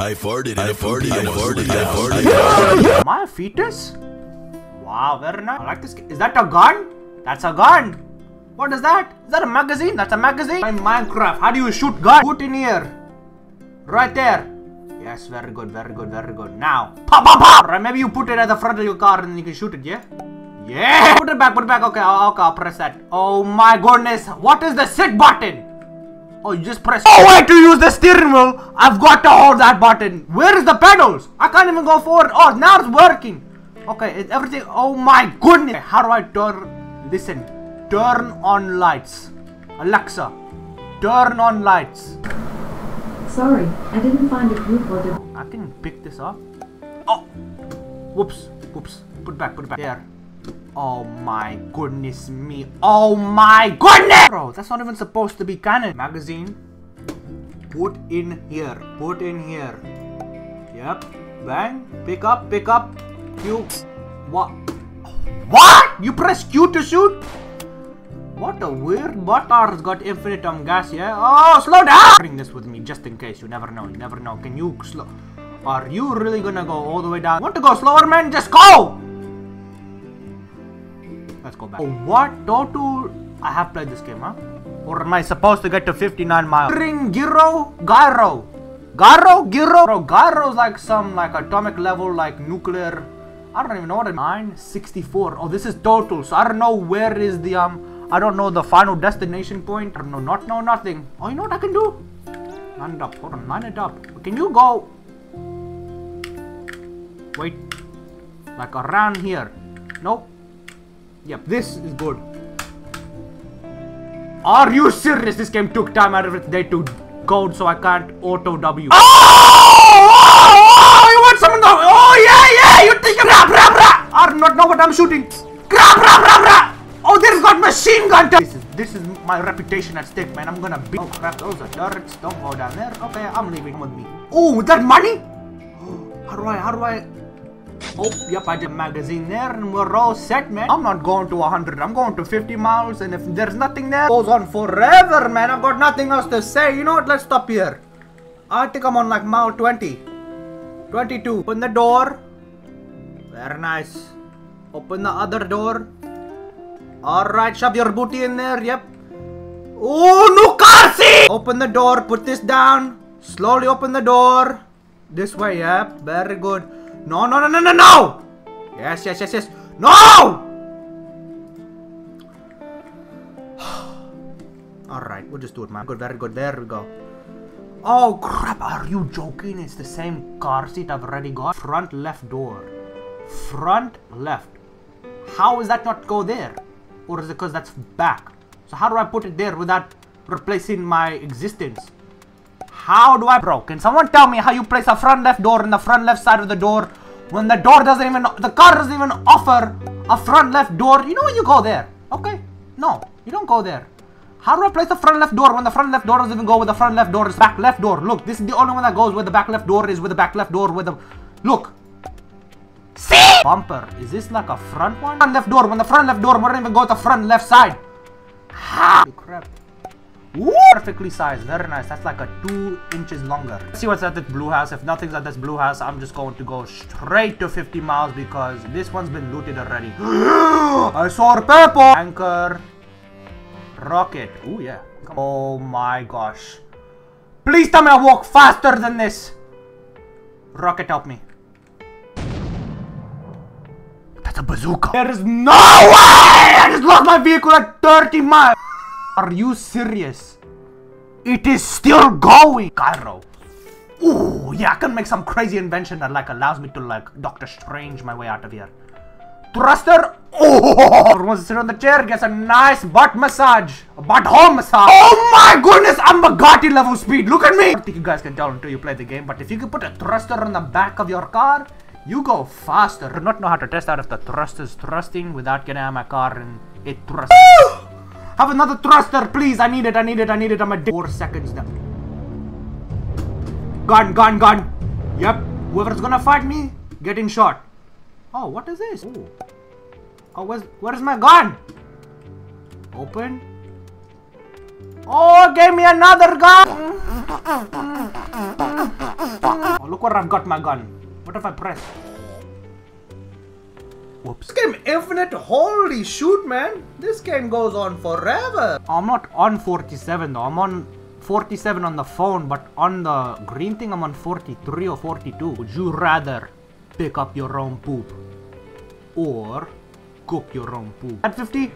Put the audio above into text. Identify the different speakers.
Speaker 1: I farted, I farted, I farted, I farted.
Speaker 2: My fetus? Wow, very nice. I like this. Is that a gun? That's a gun. What is that? Is that a magazine? That's a magazine. In Minecraft, how do you shoot gun? Put in here. Right there. Yes, very good, very good, very good. Now, pop, pop, pop. Right, maybe you put it at the front of your car and you can shoot it, yeah? Yeah. Put it back, put it back. Okay, okay, I'll press that. Oh my goodness. What is the sit button? Oh, you just press. Oh, wait to use the steering wheel. I've got to hold that button. Where is the pedals? I can't even go forward. Oh, now it's working. Okay, it's everything. Oh my goodness. How do I turn? Listen. Turn on lights. Alexa, turn on lights.
Speaker 3: Sorry, I didn't find a group or the
Speaker 2: I can pick this up. Oh, whoops, whoops. Put it back, put it back. There. Oh my goodness me. Oh my goodness! Bro, that's not even supposed to be canon. Magazine. Put in here. Put in here. Yep. Bang. Pick up, pick up. Q. What? What? You press Q to shoot? What a weird butter's got infinite um gas, yeah? Oh, slow down! Bring this with me just in case. You never know. You never know. Can you slow? Are you really gonna go all the way down? Want to go slower, man? Just go! Let's go back. Oh, what? Total? I have played this game, huh? Or am I supposed to get to 59 miles? Ring Gyro? Gyro. Gyro? Gyro? Bro, Gyro's like some like atomic level, like nuclear. I don't even know what it 964. Oh, this is total. So I don't know where is the um I don't know the final destination point. I don't know, not know nothing. Oh, you know what I can do? Line it up. Hold on, line it up. Can you go? Wait. Like around here. Nope. Yep, this is good. Are you serious? This game took time out of its day to code so I can't auto W. Oh! oh, oh, oh You want some of. Oh, yeah, yeah! You think... Rah, rah, rah! I do not know what I'm shooting. Rah, rah, rah, rah! Oh, there's got machine gun. This is, this is my reputation at stake, man. I'm gonna beat... Oh, crap. Those are turrets. Don't go down there. Okay, I'm leaving. With me. Oh, with that money? How do I... How do I... Oh, yep, I did magazine there and we're all set, man. I'm not going to 100, I'm going to 50 miles and if there's nothing there, goes on forever, man. I've got nothing else to say. You know what, let's stop here. I think I'm on like mile 20. 22. Open the door. Very nice. Open the other door. Alright, shove your booty in there, yep. Oh, no car seat! Open the door, put this down. Slowly open the door. This way, yep. Very good. No, no, no, no, no, no! Yes, yes, yes, yes. No! Alright, we'll just do it, man. Good, very good. There we go. Oh, crap. Are you joking? It's the same car seat I've already got. Front left door. Front left. How is that not go there? Or is it because that's back? So how do I put it there without replacing my existence? How do I... Bro, can someone tell me how you place a front left door in the front left side of the door when the door doesn't even... The car doesn't even offer a front left door. You know when you go there. Okay. No, you don't go there. How do I place the front left door when the front left door doesn't even go with the front left door? It's back left door. Look, this is the only one that goes where the back left door is with the back left door with the... Look. See? Bumper. Is this like a front one? Front left door. When the front left door wouldn't even go to the front left side. Ha! Crap. Perfectly sized. Very nice. That's like a two inches longer. Let's see what's at this blue house. If nothing's at this blue house, I'm just going to go straight to 50 miles because this one's been looted already. I saw a purple anchor. Rocket. Oh yeah. Oh my gosh. Please tell me I walk faster than this. Rocket, help me. That's a bazooka. There is no way! I just lost my vehicle at 30 miles. Are you serious? It is still going! Cairo. Ooh, yeah, I can make some crazy invention that like allows me to like Doctor Strange my way out of here. Thruster. Oh, wants to sit on the chair, gets a nice butt massage. A butt hole massage. Oh my goodness, I'm a Bugatti level speed. Look at me. I don't think you guys can tell until you play the game, but if you can put a thruster on the back of your car, you go faster. I do not know how to test out if the thruster is thrusting without getting out of my car and it thrusts. Have another thruster, please. I need it. I need it. I need it. I'm at four seconds now. Gun, gun, gun. Yep. Whoever's gonna fight me, getting shot. Oh, what is this? Oh, oh where's, where's my gun? Open. Oh, gave me another gun. Oh, look Look where I've got my gun. What if I press? Whoops. This game infinite. Holy shoot, man. This game goes on forever. I'm not on 47 though. I'm on 47 on the phone, but on the green thing, I'm on 43 or 42. Would you rather pick up your own poop or cook your own poop? At 50,